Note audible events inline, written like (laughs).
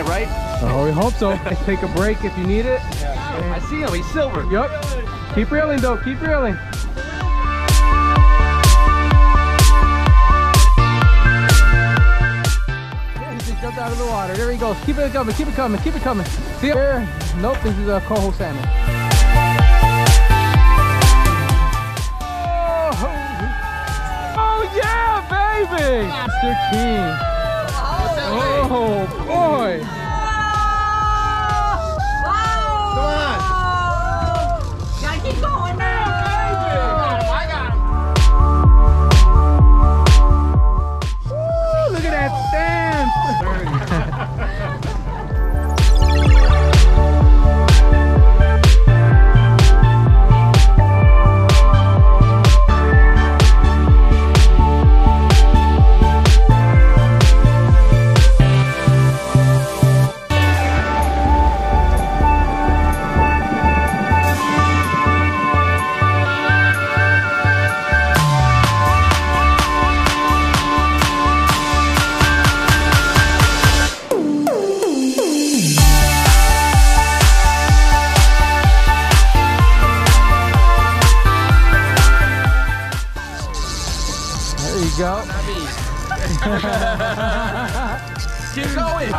alive, right? Oh, we hope so. (laughs) Take a break if you need it. I see him. He's silver. Yup. Keep reeling though. Keep reeling. Yeah, he just jumped out of the water. There he goes. Keep it coming. Keep it coming. Keep it coming. See there? Nope. This is a coho salmon. Oh, oh yeah, baby! Mr. King. Oh boy! Gotta keep going now. Woo, look at that stance! (laughs) There you go. (laughs) Keep going.